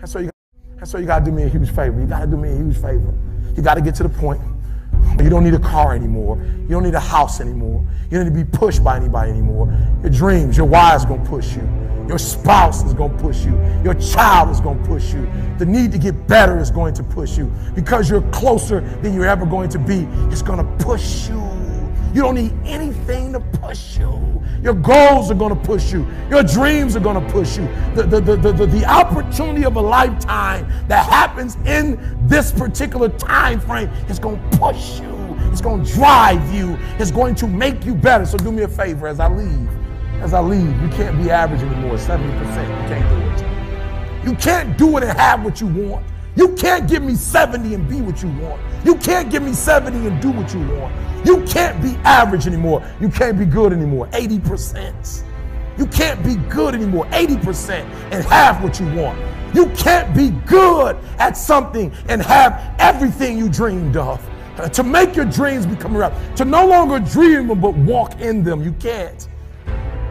And so you, and so you got to do me a huge favor. You got to do me a huge favor. You got to get to the point you don't need a car anymore. You don't need a house anymore. You don't need to be pushed by anybody anymore. Your dreams, your wife's going to push you. Your spouse is going to push you. Your child is going to push you. The need to get better is going to push you. Because you're closer than you're ever going to be, it's going to push you. You don't need anything to push you. Your goals are going to push you. Your dreams are going to push you. The, the, the, the, the, opportunity of a lifetime that happens in this particular time frame is going to push you. It's going to drive you. It's going to make you better. So do me a favor as I leave. As I leave, you can't be average anymore. 70%. You can't do it. You can't do it and have what you want. You can't give me 70 and be what you want. You can't give me 70 and do what you want. You can't be average anymore. You can't be good anymore. 80%. You can't be good anymore. 80% and have what you want. You can't be good at something and have everything you dreamed of. Uh, to make your dreams become real. To no longer dream them but walk in them. You can't.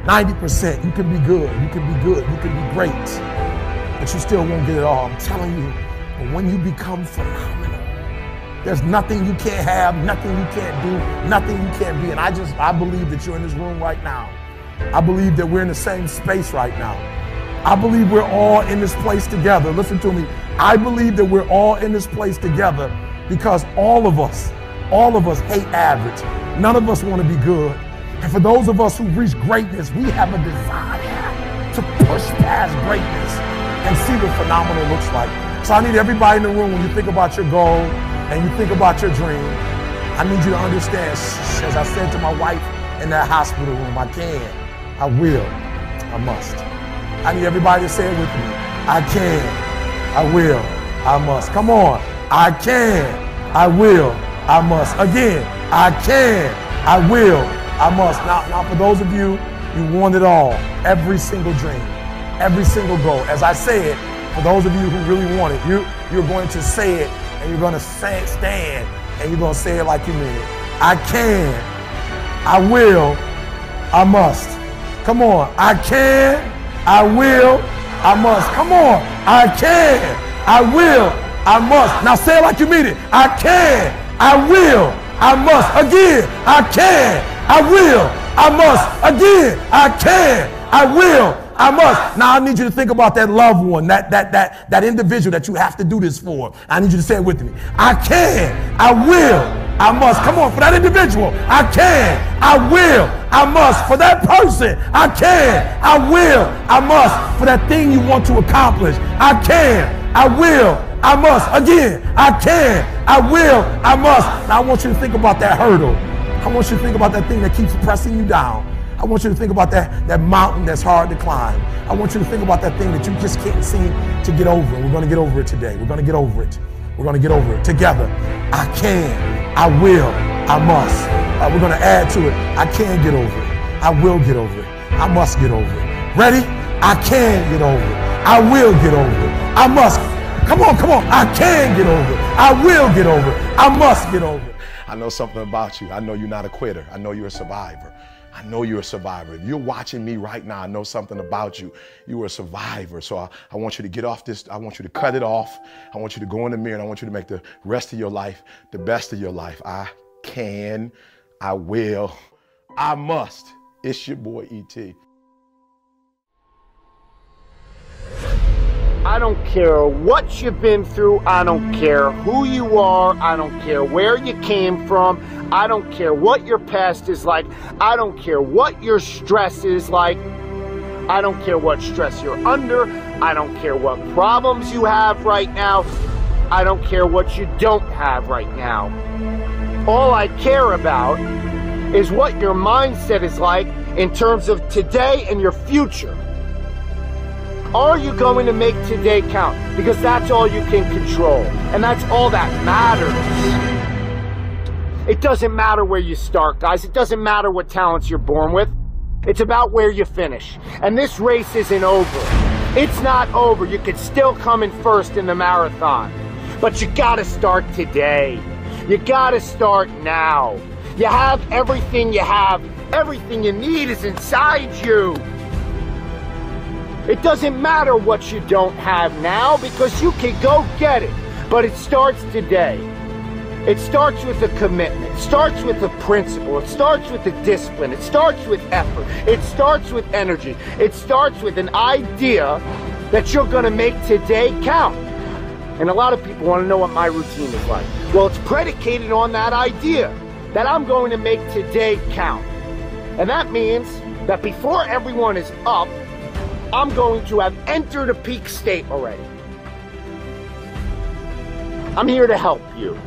90%. You can be good. You can be good. You can be great. But you still won't get it all. I'm telling you. But when you become phenomenal, there's nothing you can't have, nothing you can't do, nothing you can't be. And I just, I believe that you're in this room right now. I believe that we're in the same space right now. I believe we're all in this place together. Listen to me. I believe that we're all in this place together because all of us, all of us hate average. None of us want to be good. And for those of us who reach greatness, we have a desire to push past greatness and see what phenomenal looks like. So I need everybody in the room when you think about your goal and you think about your dream, I need you to understand, as I said to my wife in that hospital room, I can, I will, I must. I need everybody to say it with me. I can, I will, I must. Come on. I can, I will, I must. Again, I can, I will, I must. Now, now for those of you, you want it all. Every single dream, every single goal. As I say it, for those of you who really want it, you, you're going to say it and you're going to say, stand and you're going to say it like you mean it. I can, I will, I must. Come on. I can, I will, I must. Come on. I can, I will, I must. Now say it like you mean it. I can, I will, I must. Again, I can, I will, I must. Again, I can, I will, I must. Now I need you to think about that loved one, that that that that individual that you have to do this for. I need you to say it with me. I can, I will, I must. Come on, for that individual. I can, I will, I must. For that person, I can, I will, I must. For that thing you want to accomplish, I can, I will, I must. Again, I can, I will, I must. Now I want you to think about that hurdle. I want you to think about that thing that keeps pressing you down. I want you to think about that, that mountain that's hard to climb. I want you to think about that thing that you just can't seem to get over. We're going to get over it today. We're going to get over it. We're going to get over it together. I can, I will, I must. Uh, we're going to add to it. I can get over it. I will get over it. I must get over it. Ready? I can get over it. I will get over it. I must. Come on, come on. I can get over it. I will get over it. I must get over it. I know something about you. I know you're not a quitter. I know you're a survivor. I know you're a survivor. If you're watching me right now, I know something about you. You are a survivor. So I, I, want you to get off this. I want you to cut it off. I want you to go in the mirror and I want you to make the rest of your life the best of your life. I can, I will, I must. It's your boy E.T. I don't care what you've been through. I don't care who you are. I don't care where you came from. I don't care what your past is like. I don't care what your stress is like. I don't care what stress you're under. I don't care what problems you have right now. I don't care what you don't have right now. All I care about is what your mindset is like in terms of today and your future. Are you going to make today count? Because that's all you can control. And that's all that matters. It doesn't matter where you start, guys. It doesn't matter what talents you're born with. It's about where you finish. And this race isn't over. It's not over. You could still come in first in the marathon. But you gotta start today. You gotta start now. You have everything you have. Everything you need is inside you. It doesn't matter what you don't have now because you can go get it. But it starts today. It starts with a commitment. It starts with a principle. It starts with a discipline. It starts with effort. It starts with energy. It starts with an idea that you're going to make today count. And a lot of people want to know what my routine is like. Well, it's predicated on that idea that I'm going to make today count. And that means that before everyone is up, I'm going to have entered a peak state already. I'm here to help you.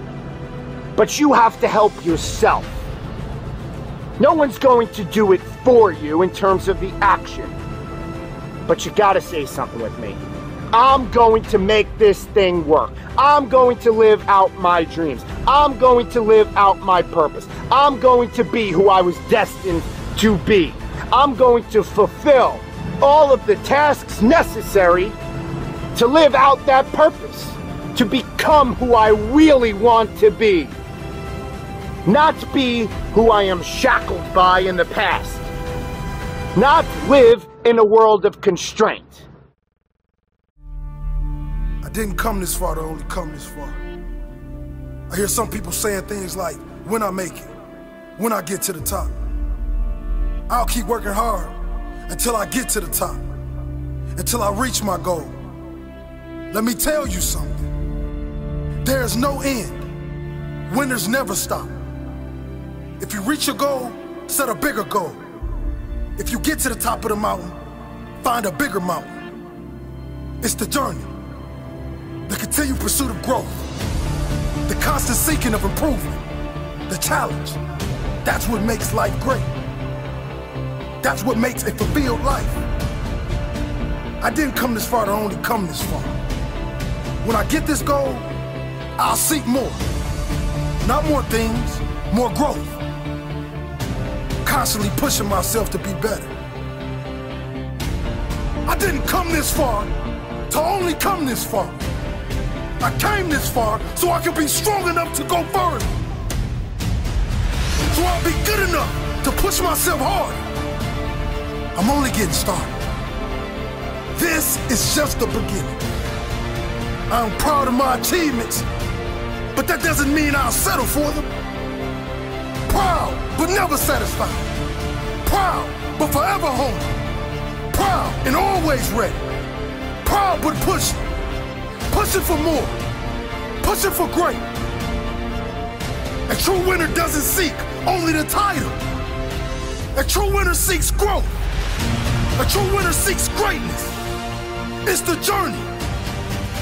But you have to help yourself. No one's going to do it for you in terms of the action. But you gotta say something with me. I'm going to make this thing work. I'm going to live out my dreams. I'm going to live out my purpose. I'm going to be who I was destined to be. I'm going to fulfill all of the tasks necessary to live out that purpose, to become who I really want to be. Not be who I am shackled by in the past. Not live in a world of constraint. I didn't come this far to only come this far. I hear some people saying things like, when I make it, when I get to the top. I'll keep working hard until I get to the top, until I reach my goal. Let me tell you something. There's no end. Winners never stop. If you reach your goal, set a bigger goal. If you get to the top of the mountain, find a bigger mountain. It's the journey, the continued pursuit of growth, the constant seeking of improvement, the challenge. That's what makes life great. That's what makes a fulfilled life. I didn't come this far to only come this far. When I get this goal, I'll seek more. Not more things, more growth constantly pushing myself to be better. I didn't come this far to only come this far. I came this far so I could be strong enough to go further. So I'll be good enough to push myself hard. I'm only getting started. This is just the beginning. I'm proud of my achievements, but that doesn't mean I'll settle for them. Proud, never satisfied. Proud, but forever hungry. Proud and always ready. Proud, but pushing. Pushing for more. Pushing for great. A true winner doesn't seek only the title. A true winner seeks growth. A true winner seeks greatness. It's the journey.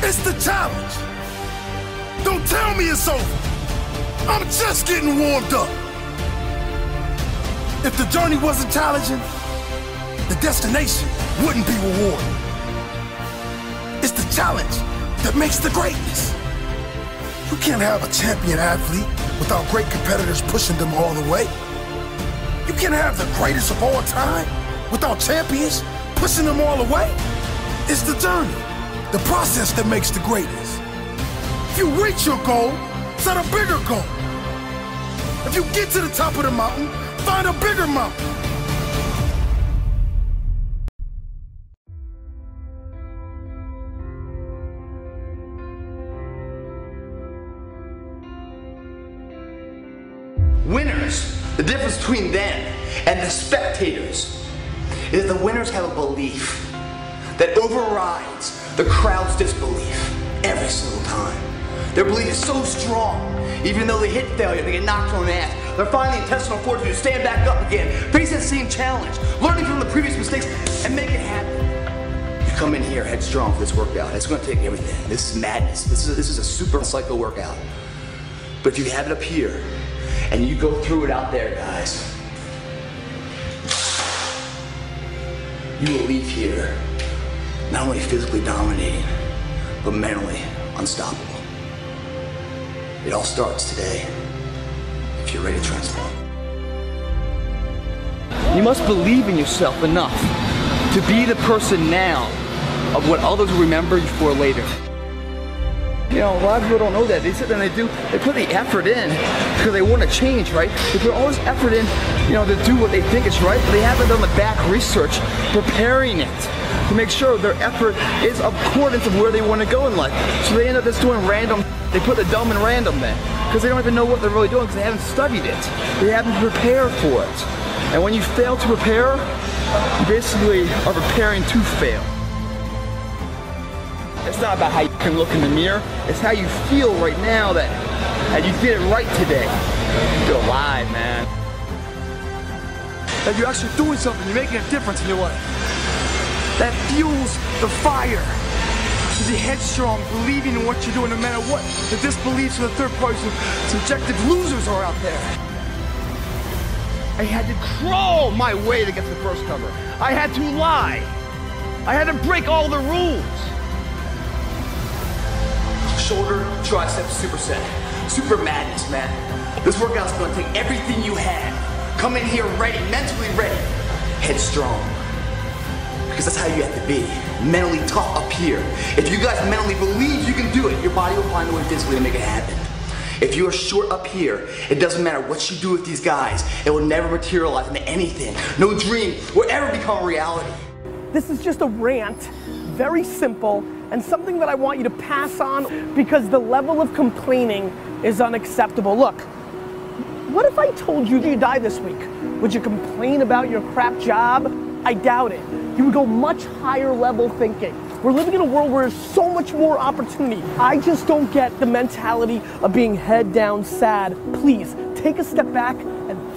It's the challenge. Don't tell me it's over. I'm just getting warmed up. If the journey wasn't challenging, the destination wouldn't be rewarding. It's the challenge that makes the greatness. You can't have a champion athlete without great competitors pushing them all the way. You can't have the greatest of all time without champions pushing them all the way. It's the journey, the process that makes the greatness. If you reach your goal, set a bigger goal. If you get to the top of the mountain, find a bigger. Winners, the difference between them and the spectators is that the winners have a belief that overrides the crowd's disbelief every single time. Their belief is so strong, even though they hit failure, they get knocked on the ass. They're finding the intestinal fortitude to stand back up again, face that same challenge, learning from the previous mistakes, and make it happen. You come in here headstrong for this workout. It's going to take everything. This is madness. This is a, this is a super cycle workout. But if you have it up here and you go through it out there, guys, you will leave here not only physically dominating, but mentally unstoppable. It all starts today if you're ready to transform. You must believe in yourself enough to be the person now of what others will remember you for later. You know, a lot of people don't know that. They sit there and they do, they put the effort in because they want to change, right? They put all this effort in, you know, to do what they think is right, but they haven't done the back research preparing it to make sure their effort is accordance of where they want to go in life. So they end up just doing random, they put the dumb in random then because they don't even know what they're really doing because they haven't studied it. They haven't prepared for it. And when you fail to prepare, you basically are preparing to fail. It's not about how you can look in the mirror. It's how you feel right now that, you did it right today. You're alive, man. That you're actually doing something. You're making a difference in your life. That fuels the fire. To be headstrong, believing in what you're doing no matter what the disbeliefs of the third party subjective losers are out there. I had to crawl my way to get to the first cover. I had to lie. I had to break all the rules shoulder, tricep, superset. Super madness, man. This workout's gonna take everything you have. Come in here ready, mentally ready, headstrong. Because that's how you have to be. Mentally tough up here. If you guys mentally believe you can do it, your body will find a way physically to make it happen. If you are short up here, it doesn't matter what you do with these guys, it will never materialize into anything. No dream will ever become reality. This is just a rant, very simple, and something that I want you to pass on because the level of complaining is unacceptable. Look, what if I told you you die this week? Would you complain about your crap job? I doubt it. You would go much higher level thinking. We're living in a world where there's so much more opportunity. I just don't get the mentality of being head down sad. Please take a step back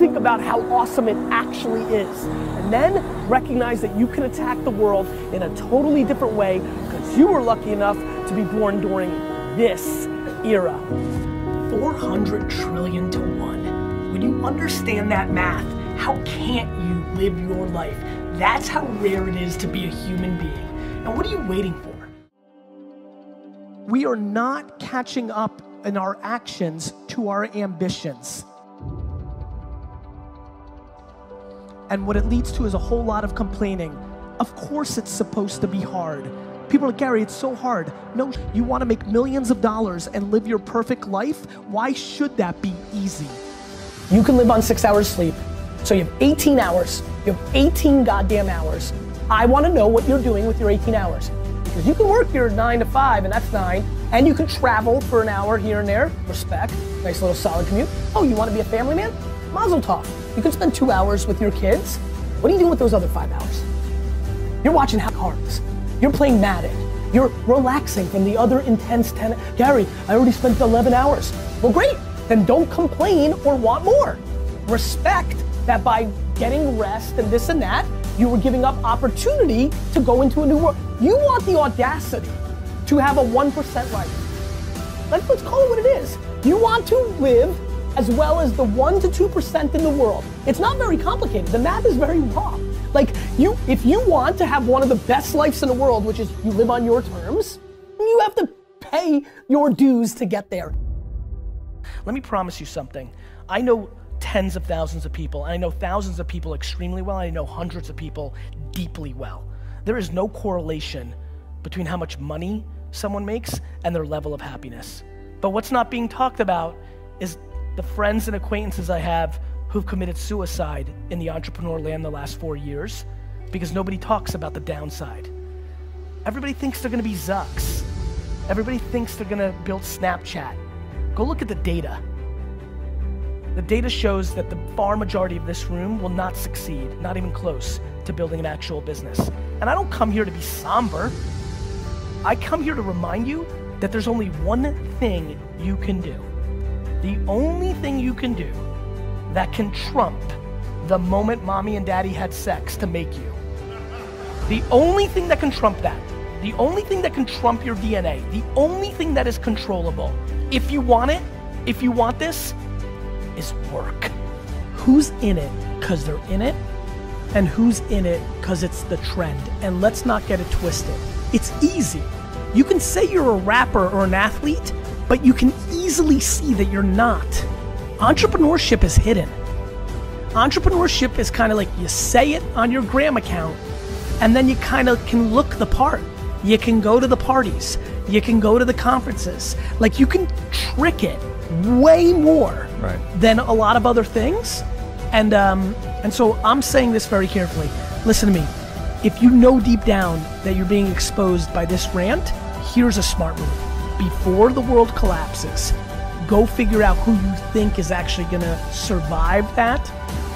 think about how awesome it actually is. And then recognize that you can attack the world in a totally different way because you were lucky enough to be born during this era. 400 trillion to one. When you understand that math, how can't you live your life? That's how rare it is to be a human being. And what are you waiting for? We are not catching up in our actions to our ambitions. And what it leads to is a whole lot of complaining. Of course, it's supposed to be hard. People are like, Gary, it's so hard. No, you want to make millions of dollars and live your perfect life? Why should that be easy? You can live on six hours sleep. So you have 18 hours. You have 18 goddamn hours. I want to know what you're doing with your 18 hours. Because you can work your nine to five, and that's nine, and you can travel for an hour here and there. Respect. Nice little solid commute. Oh, you want to be a family man? Mazel tov. You can spend two hours with your kids. What are you doing with those other five hours? You're watching Cards. You're playing Madden. You're relaxing from the other intense 10. Gary, I already spent 11 hours. Well, great. Then don't complain or want more. Respect that by getting rest and this and that, you were giving up opportunity to go into a new world. You want the audacity to have a 1% life. Let's, let's call it what it is. You want to live as well as the 1 to 2% in the world. It's not very complicated. The math is very raw. Like you if you want to have one of the best lives in the world, which is you live on your terms, you have to pay your dues to get there. Let me promise you something. I know tens of thousands of people, and I know thousands of people extremely well, I know hundreds of people deeply well. There is no correlation between how much money someone makes and their level of happiness. But what's not being talked about is the friends and acquaintances I have who've committed suicide in the entrepreneur land the last four years because nobody talks about the downside. Everybody thinks they're gonna be Zucks. Everybody thinks they're gonna build Snapchat. Go look at the data. The data shows that the far majority of this room will not succeed, not even close to building an actual business. And I don't come here to be somber. I come here to remind you that there's only one thing you can do. The only thing you can do that can trump the moment mommy and daddy had sex to make you. The only thing that can trump that, the only thing that can trump your DNA, the only thing that is controllable, if you want it, if you want this, is work. Who's in it because they're in it, and who's in it because it's the trend. And let's not get it twisted. It's easy. You can say you're a rapper or an athlete, but you can easily see that you're not. Entrepreneurship is hidden. Entrepreneurship is kind of like you say it on your gram account, and then you kind of can look the part. You can go to the parties. You can go to the conferences. Like you can trick it way more Right. than a lot of other things. And um, and so I'm saying this very carefully. Listen to me. If you know deep down that you're being exposed by this rant, here's a smart move. Before the world collapses, go figure out who you think is actually going to survive that.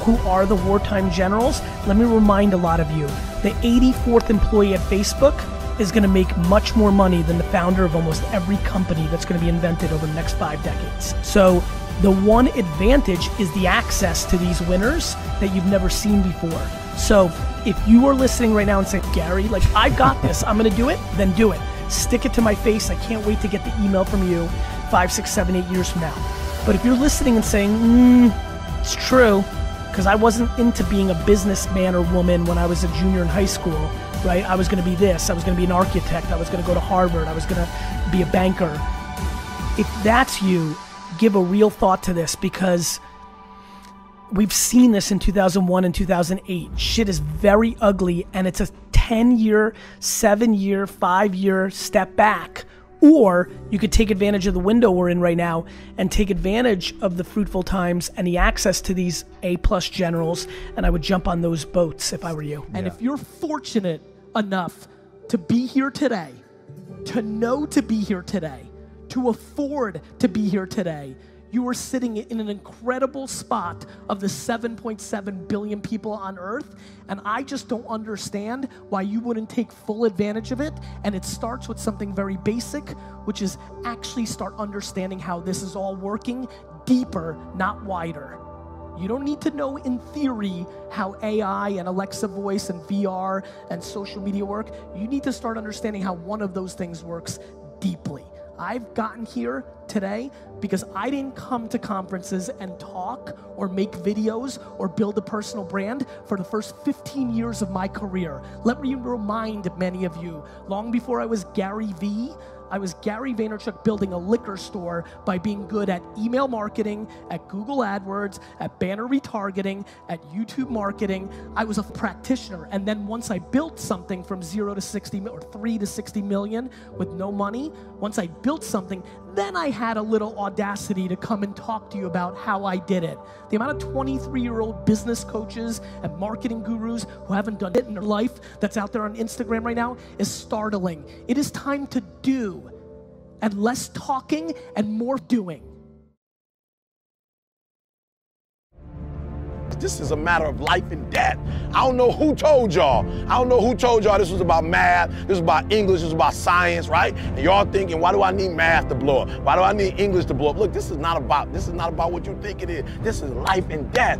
Who are the wartime generals? Let me remind a lot of you the 84th employee at Facebook is going to make much more money than the founder of almost every company that's going to be invented over the next five decades. So, the one advantage is the access to these winners that you've never seen before. So, if you are listening right now and say, Gary, like, I got this, I'm going to do it, then do it. Stick it to my face. I can't wait to get the email from you five, six, seven, eight years from now. But if you're listening and saying, mm, it's true, because I wasn't into being a businessman or woman when I was a junior in high school, right? I was going to be this, I was going to be an architect, I was going to go to Harvard, I was going to be a banker. If that's you, give a real thought to this because we've seen this in 2001 and 2008. Shit is very ugly and it's a 10 year, 7 year, 5 year step back. Or you could take advantage of the window we're in right now and take advantage of the fruitful times and the access to these A plus generals. And I would jump on those boats if I were you. And if you're fortunate enough to be here today, to know to be here today, to afford to be here today, you are sitting in an incredible spot of the 7.7 billion people on earth. And I just don't understand why you wouldn't take full advantage of it. And it starts with something very basic, which is actually start understanding how this is all working deeper, not wider. You don't need to know in theory how AI and Alexa voice and VR and social media work. You need to start understanding how one of those things works deeply. I've gotten here today because I didn't come to conferences and talk or make videos or build a personal brand for the first 15 years of my career. Let me remind many of you, long before I was Gary Vee, I was Gary Vaynerchuk building a liquor store by being good at email marketing, at Google AdWords, at banner retargeting, at YouTube marketing. I was a practitioner. And then once I built something from zero to 60 or three to 60 million with no money, once I built something, then I had a little audacity to come and talk to you about how I did it. The amount of 23 year old business coaches and marketing gurus who haven't done it in their life that's out there on Instagram right now is startling. It is time to do and less talking and more doing. This is a matter of life and death. I don't know who told y'all. I don't know who told y'all this was about math, this was about English, this was about science, right? And y'all thinking, why do I need math to blow up? Why do I need English to blow up? Look, this is not about this is not about what you think it is. This is life and death.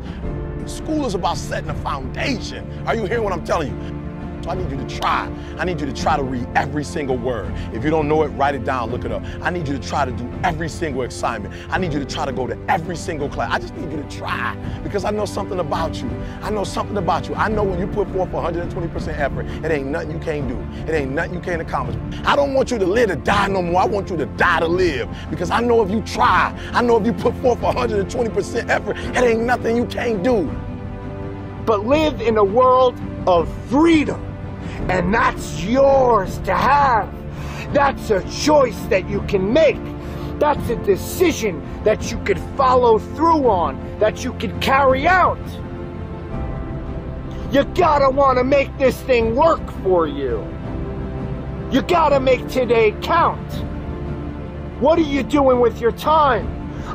School is about setting a foundation. Are you hearing what I'm telling you? So I need you to try. I need you to try to read every single word. If you don't know it, write it down, look it up. I need you to try to do every single assignment. I need you to try to go to every single class. I just need you to try because I know something about you. I know something about you. I know when you put forth 120% effort, it ain't nothing you can't do. It ain't nothing you can't accomplish. I don't want you to live to die no more. I want you to die to live because I know if you try, I know if you put forth 120% effort, it ain't nothing you can't do. but live in a world of freedom. And that's yours to have. That's a choice that you can make. That's a decision that you could follow through on, that you could carry out. You gotta wanna make this thing work for you. You gotta make today count. What are you doing with your time?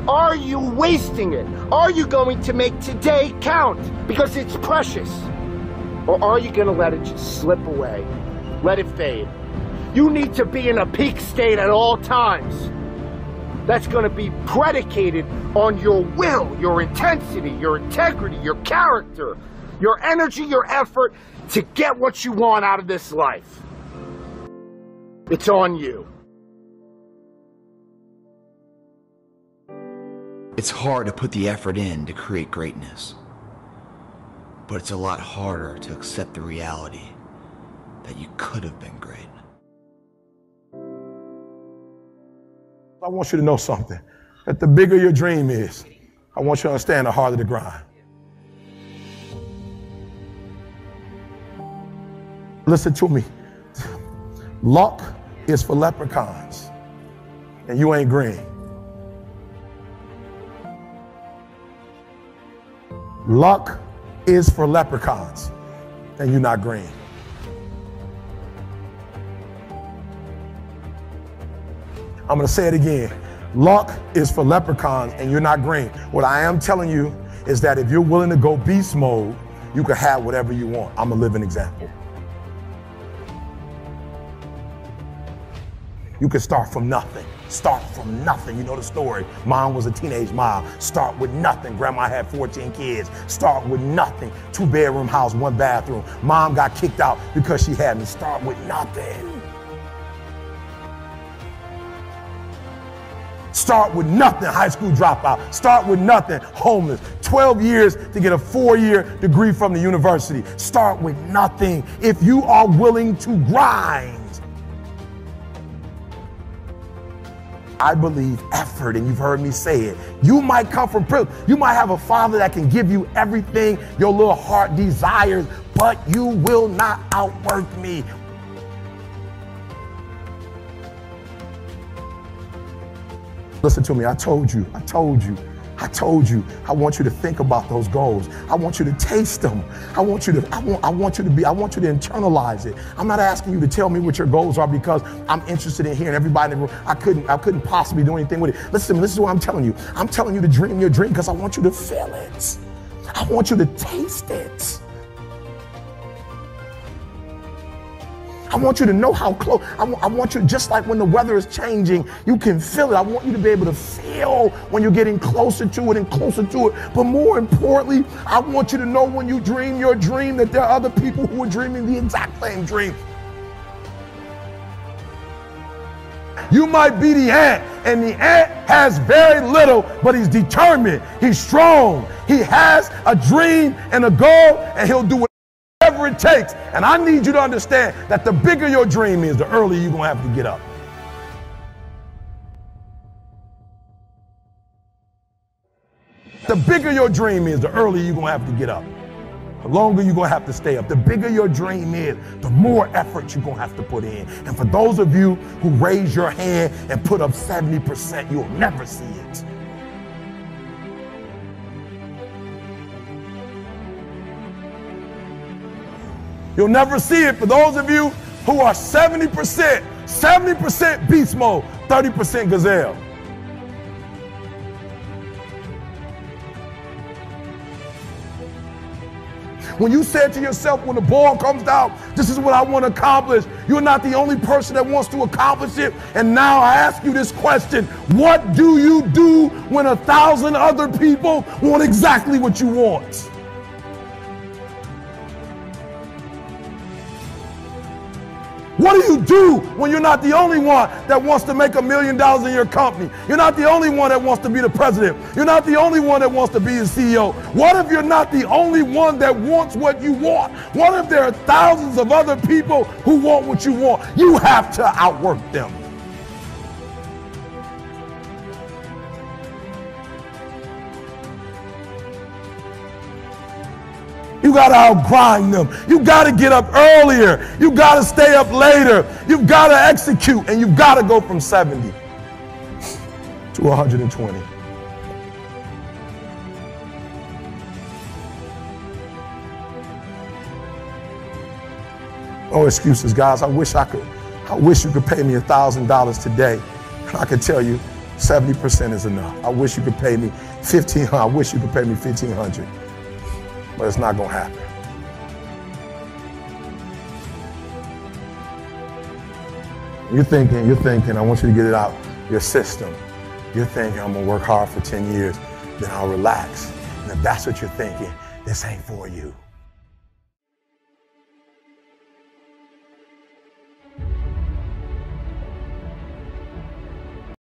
Are you wasting it? Are you going to make today count because it's precious? Or are you going to let it just slip away? Let it fade. You need to be in a peak state at all times. That's going to be predicated on your will, your intensity, your integrity, your character, your energy, your effort to get what you want out of this life. It's on you. It's hard to put the effort in to create greatness. But it's a lot harder to accept the reality that you could have been great. I want you to know something. That the bigger your dream is, I want you to understand the harder the grind. Listen to me. Luck is for leprechauns, and you ain't green. Luck is for leprechauns, and you're not green. I'm gonna say it again. Luck is for leprechauns, and you're not green. What I am telling you is that if you're willing to go beast mode, you can have whatever you want. I'm a living example. You can start from nothing. Start from nothing. You know the story. Mom was a teenage mom. Start with nothing. Grandma had 14 kids. Start with nothing. Two bedroom house, one bathroom. Mom got kicked out because she had me. Start with nothing. Start with nothing, high school dropout. Start with nothing, homeless. 12 years to get a four year degree from the university. Start with nothing if you are willing to grind. I believe effort, and you've heard me say it. You might come from privilege. You might have a father that can give you everything your little heart desires, but you will not outwork me. Listen to me. I told you. I told you. I told you, I want you to think about those goals. I want you to taste them. I want you to, I want, I want you to be, I want you to internalize it. I'm not asking you to tell me what your goals are because I'm interested in hearing everybody in the room. I couldn't, I couldn't possibly do anything with it. Listen, this is what I'm telling you. I'm telling you to dream your dream because I want you to feel it. I want you to taste it. I want you to know how close. I, w- I want you, just like when the weather is changing, you can feel it. I want you to be able to feel when you're getting closer to it and closer to it. But more importantly, I want you to know when you dream your dream that there are other people who are dreaming the exact same dream. You might be the ant, and the ant has very little, but he's determined. He's strong. He has a dream and a goal, and he'll do whatever it takes. And I need you to understand that the bigger your dream is, the earlier you're going to have to get up. The bigger your dream is, the earlier you're going to have to get up. The longer you're going to have to stay up. The bigger your dream is, the more effort you're going to have to put in. And for those of you who raise your hand and put up 70%, you'll never see it. You'll never see it for those of you who are 70%, 70% beast mode, 30% gazelle. When you said to yourself, when the ball comes down, this is what I want to accomplish, you're not the only person that wants to accomplish it. And now I ask you this question What do you do when a thousand other people want exactly what you want? What do you do when you're not the only one that wants to make a million dollars in your company? You're not the only one that wants to be the president. You're not the only one that wants to be the CEO. What if you're not the only one that wants what you want? What if there are thousands of other people who want what you want? You have to outwork them. You got to outgrind them. You got to get up earlier. You got to stay up later. You've got to execute, and you've got to go from 70 to 120. No excuses, guys. I wish I could. I wish you could pay me thousand dollars today, and I could tell you 70% is enough. I wish you could pay me 1500. I wish you could pay me 1500 but it's not going to happen. You're thinking, you're thinking, I want you to get it out your system. You're thinking, I'm going to work hard for 10 years, then I'll relax. And if that's what you're thinking, this ain't for you.